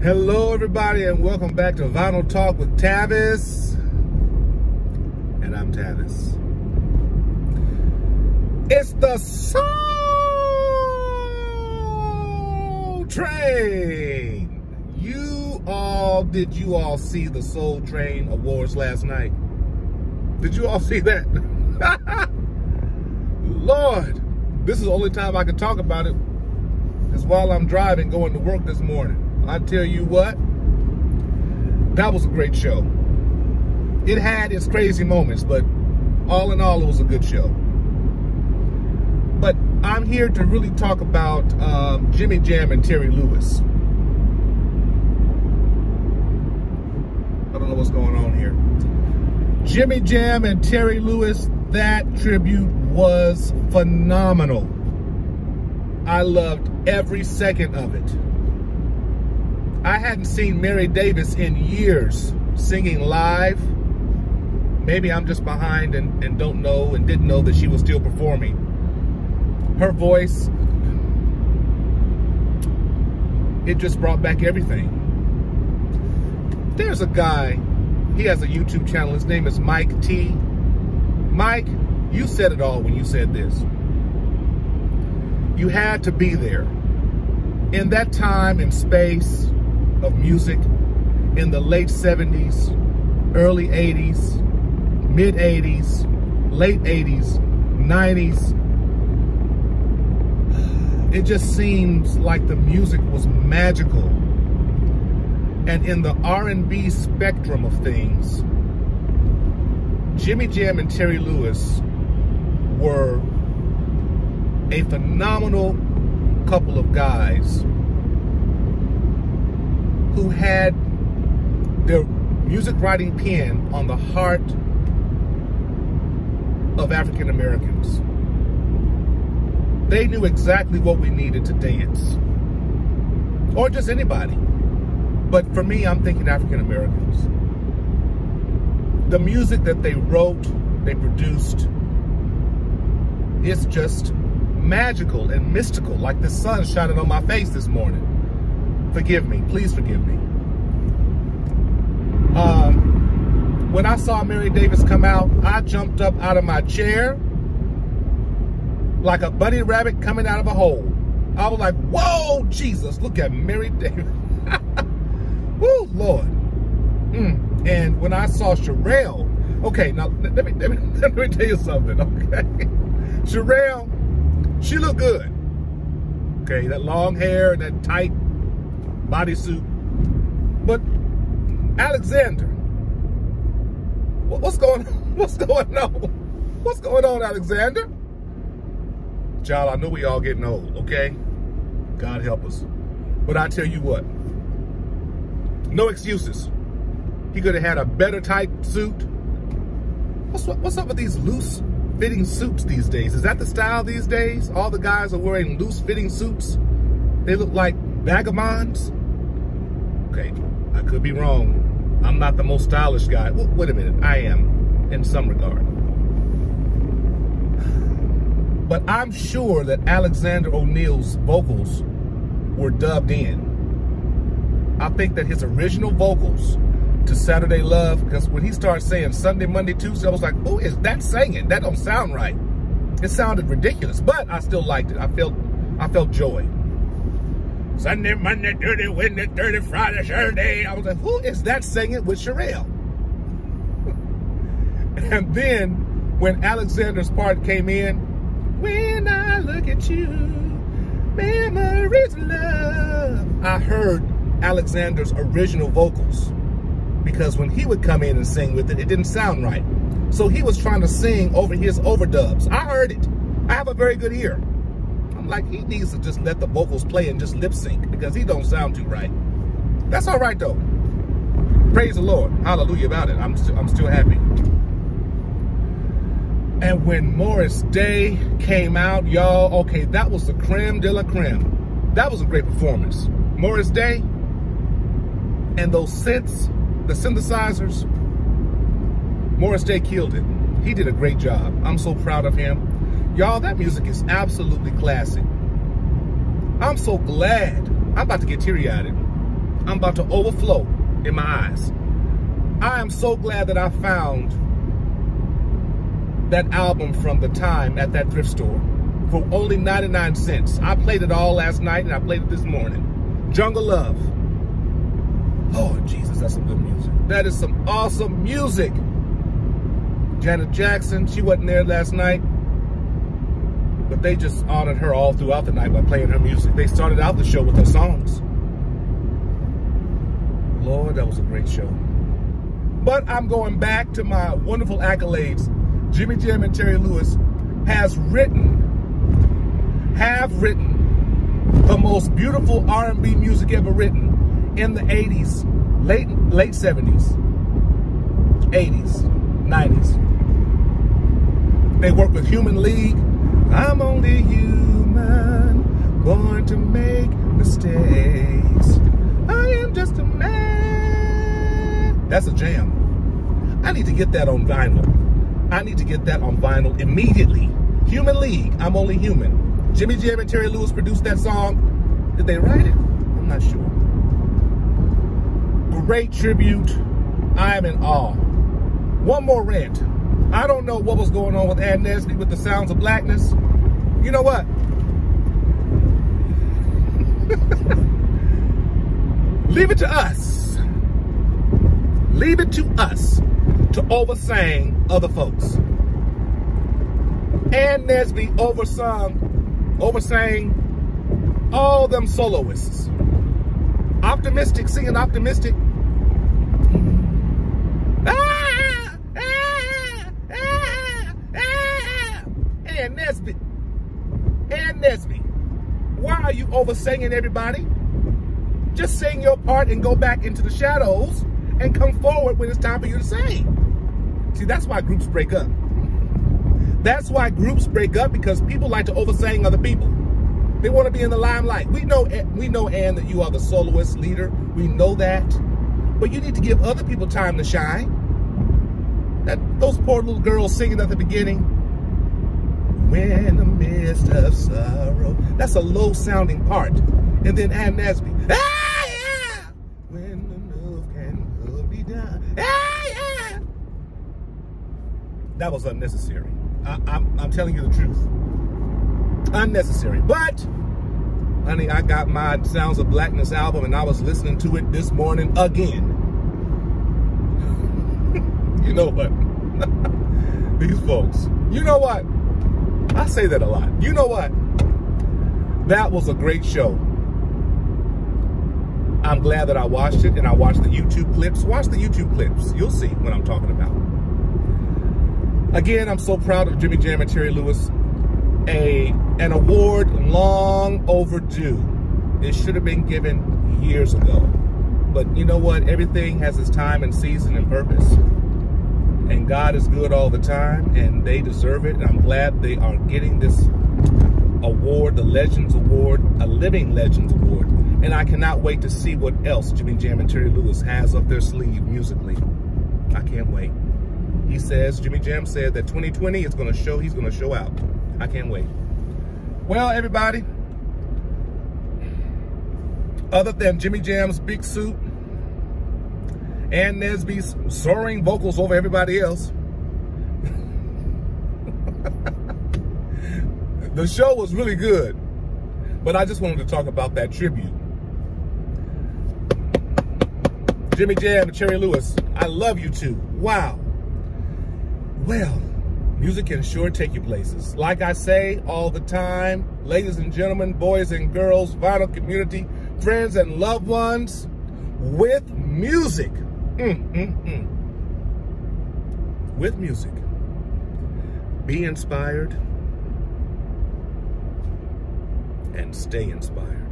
Hello, everybody, and welcome back to Vinyl Talk with Tavis. And I'm Tavis. It's the Soul Train. You all, did you all see the Soul Train Awards last night? Did you all see that? Lord, this is the only time I can talk about it is while I'm driving going to work this morning. I tell you what, that was a great show. It had its crazy moments, but all in all, it was a good show. But I'm here to really talk about um, Jimmy Jam and Terry Lewis. I don't know what's going on here. Jimmy Jam and Terry Lewis, that tribute was phenomenal. I loved every second of it. I hadn't seen Mary Davis in years singing live. Maybe I'm just behind and, and don't know and didn't know that she was still performing. Her voice, it just brought back everything. There's a guy, he has a YouTube channel. His name is Mike T. Mike, you said it all when you said this. You had to be there. In that time and space of music, in the late 70s, early 80s, mid 80s, late 80s, 90s, it just seems like the music was magical. And in the R&B spectrum of things, Jimmy Jam and Terry Lewis were a phenomenal couple of guys who had their music writing pen on the heart of African Americans. They knew exactly what we needed to dance, or just anybody. But for me, I'm thinking African Americans. The music that they wrote, they produced, it's just magical and mystical, like the sun shining on my face this morning. Forgive me, please forgive me. Um, when I saw Mary Davis come out, I jumped up out of my chair like a bunny rabbit coming out of a hole. I was like, whoa, Jesus, look at Mary Davis. Woo, Lord. Mm. And when I saw Cherrelle, okay, now let me, let me, let me tell you something, okay? Cherrelle, she looked good. Okay, that long hair that tight bodysuit. But Alexander, what's going on? what's going on? What's going on, Alexander? Child, I know we all getting old, okay? God help us. But I tell you what, no excuses. He could have had a better tight suit. What's, what's up with these loose fitting suits these days? Is that the style these days? All the guys are wearing loose fitting suits. They look like vagabonds. Okay, I could be wrong. I'm not the most stylish guy. Well, wait a minute, I am in some regard. But I'm sure that Alexander O'Neal's vocals were dubbed in. I think that his original vocals to Saturday Love, because when he started saying Sunday, Monday, Tuesday, I was like, who is that singing? That don't sound right. It sounded ridiculous, but I still liked it. I felt I felt joy. Sunday, Monday, Tuesday, Wednesday, Thursday, Friday, Saturday. I was like, who is that singing with Cherrelle? and then when Alexander's part came in, when I look at you, memories love, I heard Alexander's original vocals because when he would come in and sing with it, it didn't sound right. So he was trying to sing over his overdubs. I heard it. I have a very good ear. Like, he needs to just let the vocals play and just lip sync because he don't sound too right. That's all right though. Praise the Lord. Hallelujah about it. I'm, st I'm still happy. And when Morris Day came out, y'all, okay, that was the creme de la creme. That was a great performance. Morris Day and those synths, the synthesizers, Morris Day killed it. He did a great job. I'm so proud of him. Y'all, that music is absolutely classic. I'm so glad. I'm about to get teary-eyed. I'm about to overflow in my eyes. I am so glad that I found that album from the time at that thrift store for only 99 cents. I played it all last night and I played it this morning. Jungle Love. Oh, Jesus, that's some good music. That is some awesome music. Janet Jackson, she wasn't there last night, but they just honored her all throughout the night by playing her music. They started out the show with her songs. Lord, that was a great show. But I'm going back to my wonderful accolades. Jimmy Jam and Terry Lewis has written, have written the most beautiful R&B music ever written in the 80s, late late 70s, 80s, 90s. They work with Human League. I'm only human, born to make mistakes. I am just a man. That's a jam. I need to get that on vinyl. I need to get that on vinyl immediately. Human League, I'm only human. Jimmy Jam and Terry Lewis produced that song. Did they write it? I'm not sure. Great tribute. I am in awe. One more rant. I don't know what was going on with Ann Nesby with the Sounds of Blackness. You know what? Leave it to us. Leave it to us to oversang other folks. Ann Nesby oversung, oversang all them soloists. Optimistic, singing optimistic. Ah, ah, ah, ah. Ann Nesby. Ann Nesby. You oversinging everybody? Just sing your part and go back into the shadows and come forward when it's time for you to sing. See, that's why groups break up. That's why groups break up because people like to oversing other people. They want to be in the limelight. We know, eh, we know, Ann, that you are the soloist leader. We know that. But you need to give other people time to shine. That those poor little girls singing at the beginning. When the midst of sorrow. That's a low sounding part. And then Ann Nesby. Ah, yeah! When the can. Ah, yeah! That was unnecessary. I, I'm, I'm telling you the truth. Unnecessary. But, honey, I got my Sounds of Blackness album and I was listening to it this morning again. you know what? These folks. You know what? I say that a lot. You know what? That was a great show. I'm glad that I watched it and I watched the YouTube clips. Watch the YouTube clips. You'll see what I'm talking about. Again, I'm so proud of Jimmy Jam and Terry Lewis. A an award long overdue. It should have been given years ago. But you know what? Everything has its time and season and purpose. And God is good all the time, and they deserve it. And I'm glad they are getting this award, the Legends Award, a Living Legends Award. And I cannot wait to see what else Jimmy Jam and Terry Lewis has up their sleeve musically. I can't wait. He says, Jimmy Jam said that 2020 is going to show, he's going to show out. I can't wait. Well, everybody, other than Jimmy Jam's big suit and Nesby's soaring vocals over everybody else, the show was really good. But I just wanted to talk about that tribute. Jimmy Jam and Terry Lewis, I love you too. Wow. Well, music can sure take you places. Like I say all the time, ladies and gentlemen, boys and girls, vinyl community, friends and loved ones, with music. Mm, mm, mm. With music. Be inspired and stay inspired.